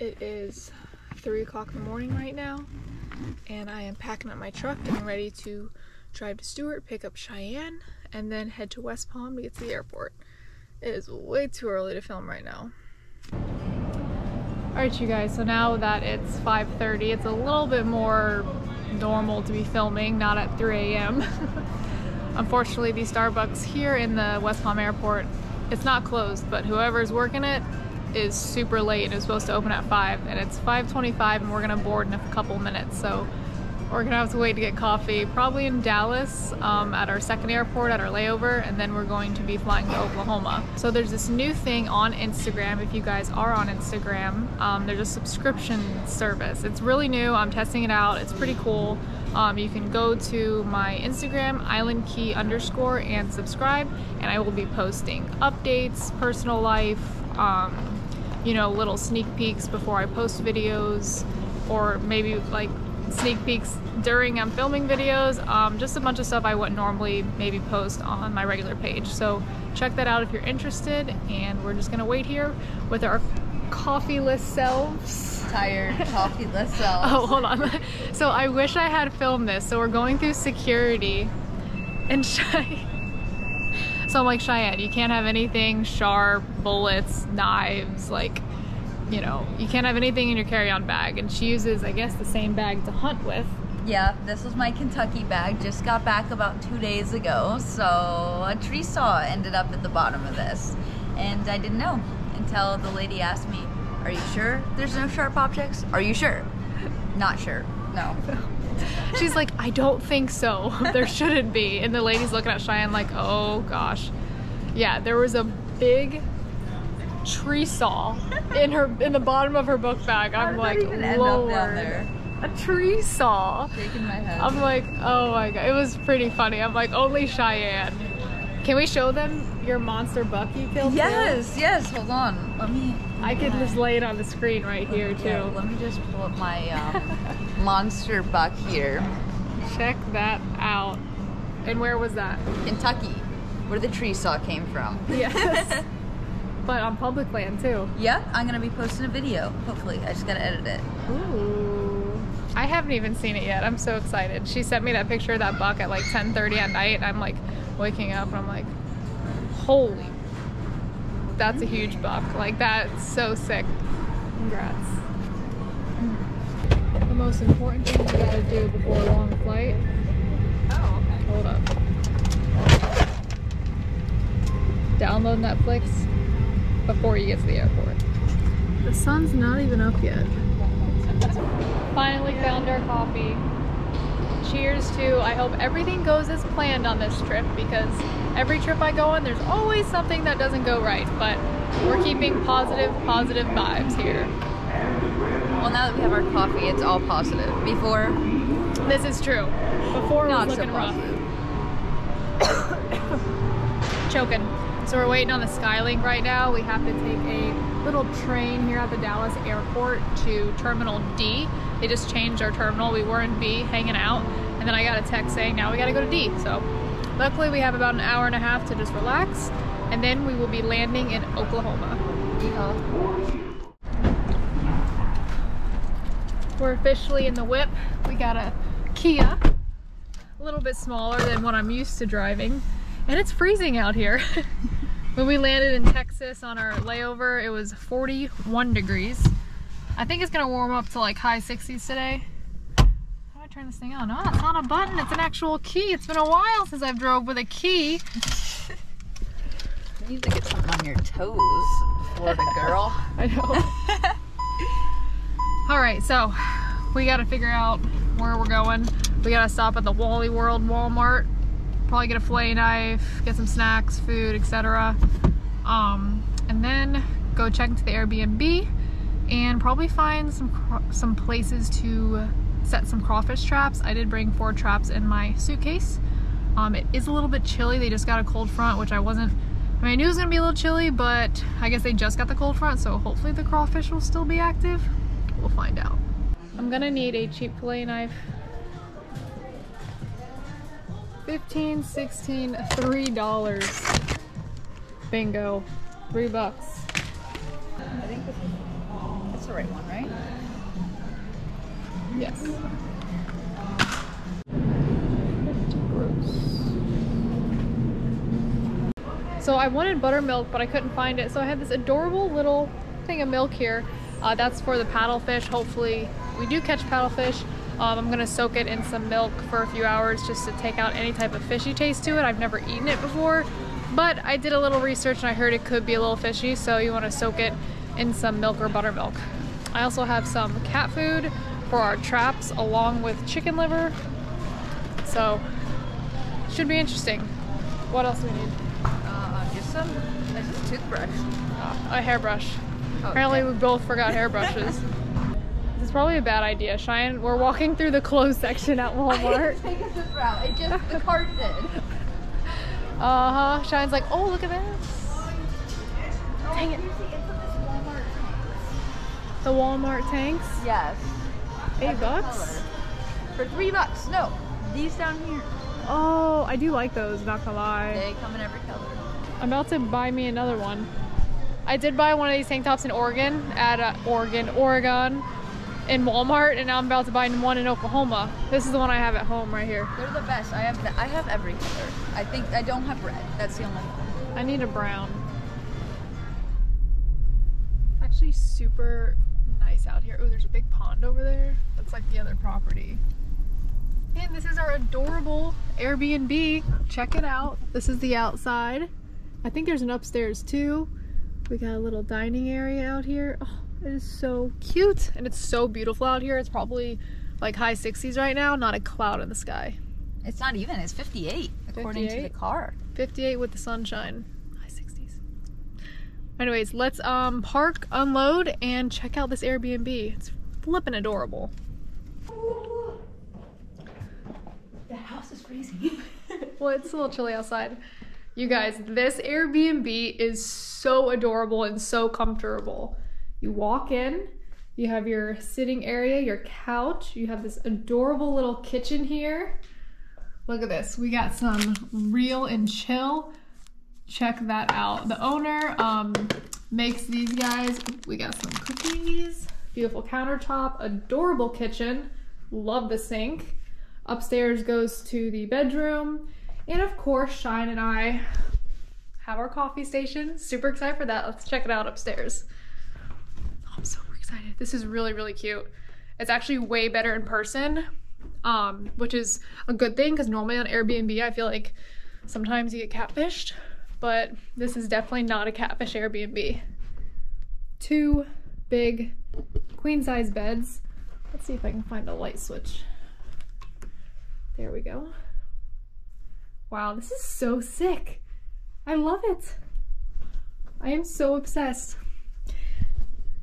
It is 3 o'clock in the morning right now, and I am packing up my truck, getting ready to drive to Stuart, pick up Cheyenne, and then head to West Palm to get to the airport. It is way too early to film right now. Alright you guys, so now that it's 5.30, it's a little bit more normal to be filming, not at 3 a.m. Unfortunately, the Starbucks here in the West Palm Airport, it's not closed, but whoever's working it is super late and it's supposed to open at 5 and it's 5.25 and we're gonna board in a couple minutes so we're gonna have to wait to get coffee probably in Dallas um, at our second airport at our layover and then we're going to be flying to Oklahoma. So there's this new thing on Instagram if you guys are on Instagram. Um, there's a subscription service. It's really new. I'm testing it out. It's pretty cool. Um, you can go to my Instagram, island key underscore, and subscribe, and I will be posting updates, personal life, um, you know, little sneak peeks before I post videos, or maybe like sneak peeks during I'm filming videos, um, just a bunch of stuff I wouldn't normally maybe post on my regular page. So check that out if you're interested, and we're just gonna wait here with our coffeeless selves. Tired, coffeeless selves. oh, hold on. So I wish I had filmed this. So we're going through security, and. So I'm like, Cheyenne, you can't have anything sharp, bullets, knives, like you know, you can't have anything in your carry-on bag. And she uses, I guess, the same bag to hunt with. Yeah, this was my Kentucky bag. Just got back about two days ago. So a tree saw ended up at the bottom of this. And I didn't know until the lady asked me, are you sure there's no sharp objects? Are you sure? Not sure. No. She's like, I don't think so. there shouldn't be. And the lady's looking at Cheyenne like, oh gosh. Yeah, there was a big tree saw in her in the bottom of her book bag. I'm like, Lord. A tree saw. Shaking my head. I'm like, oh my god. It was pretty funny. I'm like, only Cheyenne. Can we show them your monster buck you killed? Yes, too? yes. Hold on. Let me. I could just lay it on the screen right here too. Yeah, let me just pull up my um, monster buck here. Check that out. And where was that? Kentucky, where the tree saw came from. Yes. but on public land too. Yeah, I'm gonna be posting a video. Hopefully, I just gotta edit it. Ooh. I haven't even seen it yet. I'm so excited. She sent me that picture of that buck at like 10:30 at night, and I'm like waking up, and I'm like, holy, that's a huge buck. Like that's so sick. Congrats. The most important thing you gotta do before a long flight. Oh, okay. Hold up. Download Netflix before you get to the airport. The sun's not even up yet. Finally found our coffee. Cheers to, I hope everything goes as planned on this trip because every trip I go on, there's always something that doesn't go right, but we're keeping positive, positive vibes here. Well, now that we have our coffee, it's all positive. Before, this is true. Before it was looking so rough. Choking. So we're waiting on the Skylink right now. We have to take a little train here at the Dallas airport to Terminal D. They just changed our terminal. We were in B hanging out and then I got a text saying now we gotta go to D. So luckily we have about an hour and a half to just relax and then we will be landing in Oklahoma. We're officially in the whip. We got a Kia, a little bit smaller than what I'm used to driving. And it's freezing out here. When we landed in Texas on our layover, it was 41 degrees. I think it's gonna warm up to like high 60s today. How do I turn this thing on? Oh, it's not a button, it's an actual key. It's been a while since I've drove with a key. you need to get something on your toes, Florida girl. I know. All right, so we gotta figure out where we're going. We gotta stop at the Wally World Walmart probably get a fillet knife, get some snacks, food, etc. Um, and then go check into the Airbnb and probably find some some places to set some crawfish traps. I did bring four traps in my suitcase. Um, it is a little bit chilly. They just got a cold front, which I wasn't. I mean, I knew it was gonna be a little chilly, but I guess they just got the cold front, so hopefully the crawfish will still be active. We'll find out. I'm gonna need a cheap fillet knife 15, 16, $3. Bingo. Three bucks. I think this is, that's the right one, right? Yes. So I wanted buttermilk, but I couldn't find it. So I had this adorable little thing of milk here. Uh, that's for the paddlefish. Hopefully we do catch paddlefish. Um, I'm gonna soak it in some milk for a few hours just to take out any type of fishy taste to it. I've never eaten it before, but I did a little research and I heard it could be a little fishy, so you wanna soak it in some milk or buttermilk. I also have some cat food for our traps along with chicken liver. So, should be interesting. What else do we need? Uh, just some, uh, just a toothbrush. A hairbrush. Oh, Apparently yeah. we both forgot hairbrushes. Is probably a bad idea. Cheyenne, we're walking through the clothes section at I Walmart. take us this route. It just the cart did. Uh-huh. Cheyenne's like, oh, look at this. Dang it. The Walmart tanks. Yes. Eight bucks? For three bucks. No, these down here. Oh, I do like those, not gonna lie. They come in every color. I'm about to buy me another one. I did buy one of these tank tops in Oregon, at uh, Oregon, Oregon, in Walmart, and now I'm about to buy one in Oklahoma. This is the one I have at home right here. They're the best. I have the, I have every color. I think I don't have red. That's the only one. I need a brown. Actually, super nice out here. Oh, there's a big pond over there. That's like the other property. And this is our adorable Airbnb. Check it out. This is the outside. I think there's an upstairs too. We got a little dining area out here. Oh, it is so cute. And it's so beautiful out here. It's probably like high 60s right now, not a cloud in the sky. It's not even. It's 58 according to the car. 58 with the sunshine. High 60s. Anyways, let's um park, unload, and check out this Airbnb. It's flippin' adorable. The house is freezing. well, it's a little chilly outside. You guys, this Airbnb is so adorable and so comfortable. You walk in, you have your sitting area, your couch, you have this adorable little kitchen here. Look at this. We got some real and chill. Check that out. The owner um, makes these guys. We got some cookies, beautiful countertop, adorable kitchen. Love the sink. Upstairs goes to the bedroom. And of course, Shine and I have our coffee station. Super excited for that. Let's check it out upstairs. Excited. This is really, really cute. It's actually way better in person, um, which is a good thing because normally on Airbnb, I feel like sometimes you get catfished, but this is definitely not a catfish Airbnb. Two big queen size beds. Let's see if I can find a light switch. There we go. Wow, this is so sick. I love it. I am so obsessed.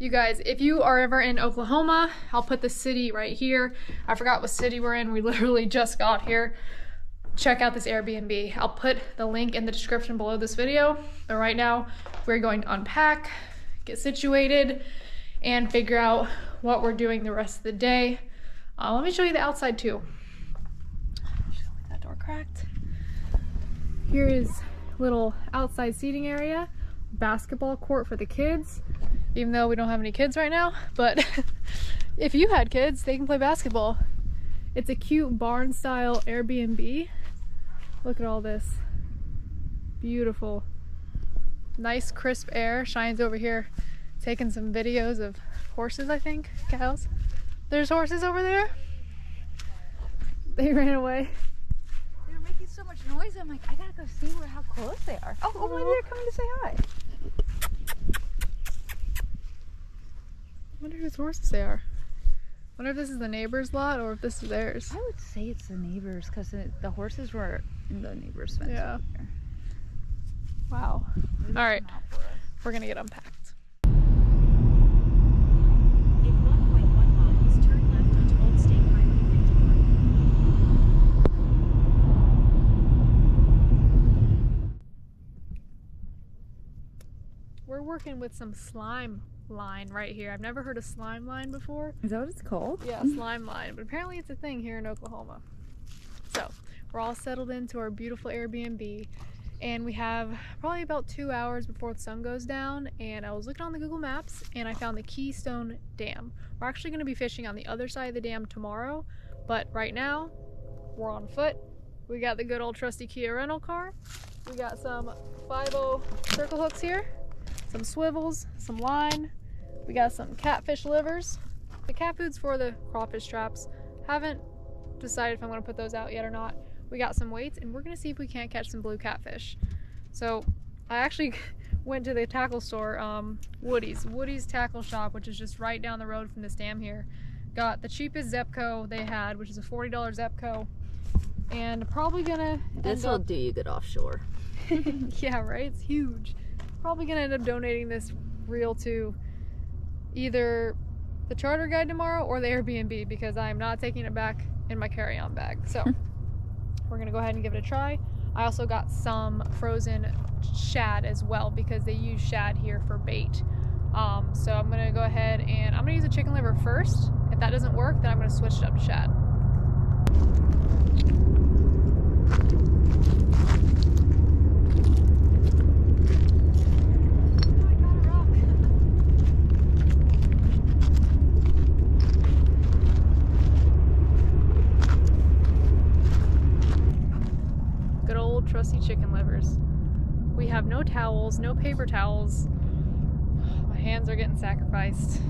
You guys, if you are ever in Oklahoma, I'll put the city right here. I forgot what city we're in. We literally just got here. Check out this Airbnb. I'll put the link in the description below this video. But right now, we're going to unpack, get situated, and figure out what we're doing the rest of the day. Uh, let me show you the outside too. That door cracked. Here is little outside seating area, basketball court for the kids, even though we don't have any kids right now. But if you had kids, they can play basketball. It's a cute barn style Airbnb. Look at all this. Beautiful. Nice crisp air. Shines over here taking some videos of horses, I think. Cows. There's horses over there. They ran away. They're making so much noise. I'm like, I gotta go see where how close they are. Oh, oh maybe they're coming to say hi. Wonder whose horses they are. wonder if this is the neighbor's lot or if this is theirs. I would say it's the neighbors because the, the horses were in the neighbor's fence. Yeah. over there. Wow. All right. it's not for us. We're gonna get unpacked. In 1.1 miles, turn left onto Old State Highway 51. We're working with some slime line right here. I've never heard of slime line before. Is that what it's called? Yeah, slime line, but apparently it's a thing here in Oklahoma. So we're all settled into our beautiful Airbnb, and we have probably about two hours before the sun goes down. And I was looking on the Google Maps and I found the Keystone Dam. We're actually going to be fishing on the other side of the dam tomorrow, but right now we're on foot. We got the good old trusty Kia rental car. We got some 5 circle hooks here, some swivels, some line. We got some catfish livers. The cat food's for the crawfish traps. Haven't decided if I'm going to put those out yet or not. We got some weights and we're going to see if we can't catch some blue catfish. So I actually went to the tackle store, um, Woody's, Woody's Tackle Shop, which is just right down the road from this dam here. Got the cheapest Zebco they had, which is a $40 Zebco. And probably gonna This will do you good offshore. yeah, right? It's huge. Probably gonna end up donating this reel to either the charter guide tomorrow or the Airbnb because I am not taking it back in my carry-on bag. So we're gonna go ahead and give it a try. I also got some frozen shad as well because they use shad here for bait. Um, so I'm gonna go ahead and I'm gonna use a chicken liver first. If that doesn't work, then I'm gonna switch it up to shad. I got a rock. Good old trusty chicken livers. We have no towels, no paper towels. My hands are getting sacrificed.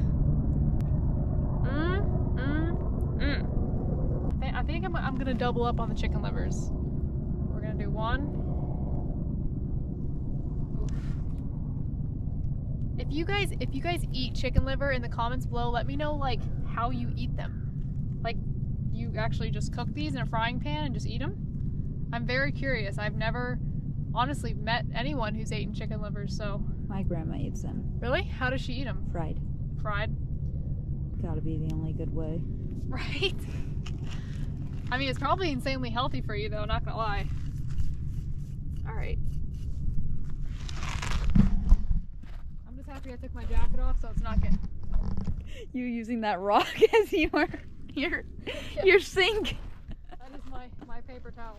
Mm, mm, mm. I thi- I think I'm, I'm gonna double up on the chicken livers. We're gonna do one. If you guys if you guys eat chicken liver in the comments below, let me know like how you eat them. Like you actually just cook these in a frying pan and just eat them? I'm very curious. I've never honestly met anyone who's eaten chicken livers, so My grandma eats them really? How does she eat them? fried. Fried? Gotta be the only good way. Right? I mean, it's probably insanely healthy for you, though, not gonna lie. Alright. I'm just happy I took my jacket off so it's not getting. You using that rock as your your your sink. That is my, my paper towel.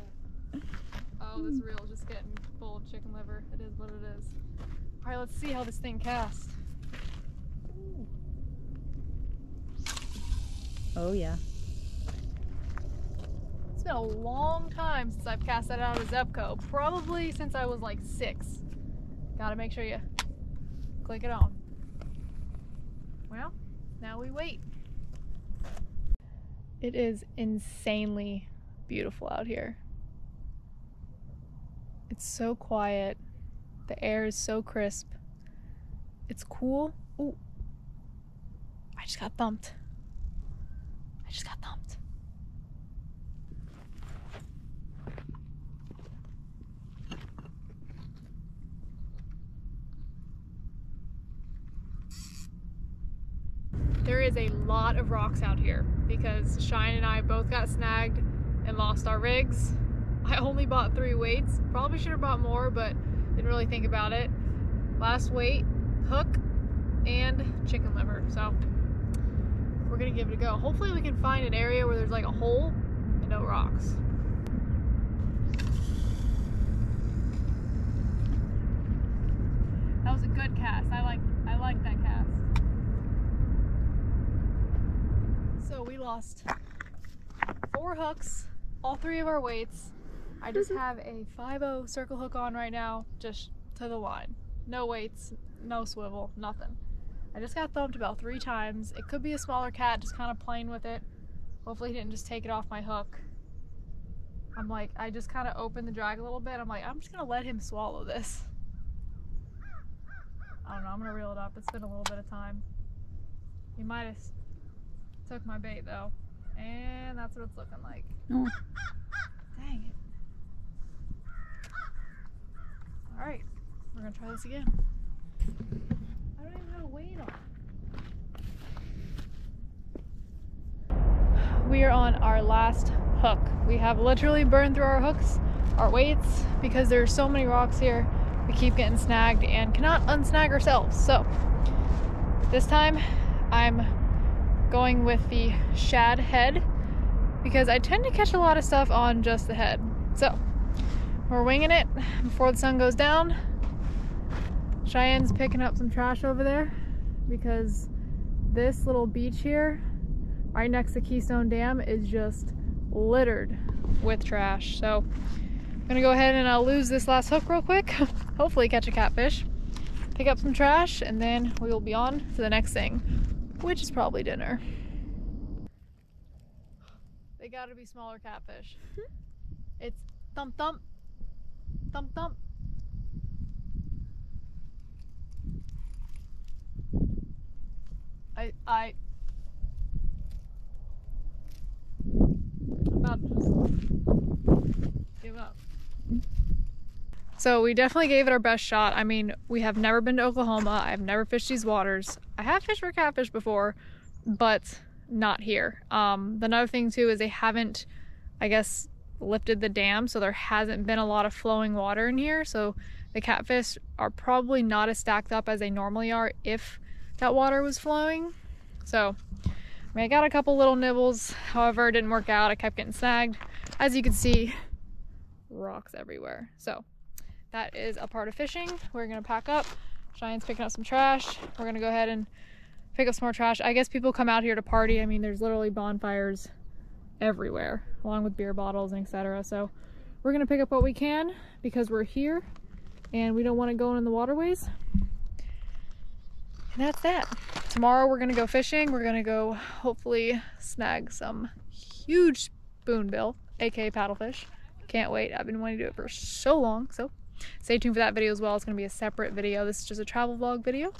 Oh, this reel is just getting full of chicken liver. It is what it is. Alright, let's see how this thing casts. Oh yeah. It's been a long time since I've cast that out of Zebco. Probably since I was like six. Gotta make sure you click it on. Well, now we wait. It is insanely beautiful out here. It's so quiet. The air is so crisp. It's cool. Ooh. I just got thumped. I just got thumped. There is a lot of rocks out here because Shine and I both got snagged and lost our rigs. I only bought three weights. Probably should have bought more, but didn't really think about it. Last weight, hook, and chicken liver. So we're gonna give it a go. Hopefully we can find an area where there's like a hole and no rocks. That was a good cast. I like I like that cast. So we lost four hooks, all three of our weights. I just have a 5 circle hook on right now, just to the line. No weights, no swivel, nothing. I just got thumped about three times. It could be a smaller cat just kind of playing with it. Hopefully he didn't just take it off my hook. I'm like, I just kind of opened the drag a little bit. I'm like, I'm just gonna let him swallow this. I don't know, I'm gonna reel it up. It's been a little bit of time. He might have took my bait though. And that's what it's looking like. Oh. Dang it. Alright, we're gonna try this again. I don't even know how to on. We are on our last hook. We have literally burned through our hooks, our weights, because there's so many rocks here. We keep getting snagged and cannot unsnag ourselves. So this time I'm going with the shad head because I tend to catch a lot of stuff on just the head. So we're winging it before the sun goes down. Cheyenne's picking up some trash over there because this little beach here, right next to Keystone Dam, is just littered with trash. So I'm gonna go ahead and I'll lose this last hook real quick. Hopefully catch a catfish, pick up some trash, and then we will be on to the next thing, which is probably dinner. They gotta be smaller catfish. Hmm? It's thump thump, thump thump. I about to just give up. So we definitely gave it our best shot. I mean, we have never been to Oklahoma. I've never fished these waters. I have fished for catfish before, but not here. Um, another thing too is they haven't, I guess, lifted the dam, so there hasn't been a lot of flowing water in here. So the catfish are probably not as stacked up as they normally are if that water was flowing. So, I mean, I got a couple little nibbles. However, it didn't work out. I kept getting snagged. As you can see, rocks everywhere. So, that is a part of fishing. We're gonna pack up. Cheyenne's picking up some trash. We're gonna go ahead and pick up some more trash. I guess people come out here to party. I mean, there's literally bonfires everywhere, along with beer bottles and etc. So we're gonna pick up what we can because we're here and we don't want to go in the waterways. That's that. Tomorrow we're gonna go fishing. We're gonna go hopefully snag some huge spoonbill, aka paddlefish. Can't wait. I've been wanting to do it for so long. So stay tuned for that video as well. It's gonna be a separate video. This is just a travel vlog video.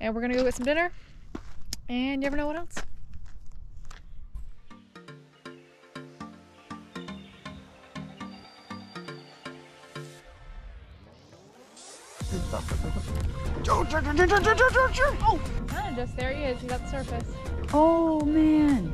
And we're gonna go get some dinner. And you never know what else. Oh, just there he is. He's at the surface. Oh man.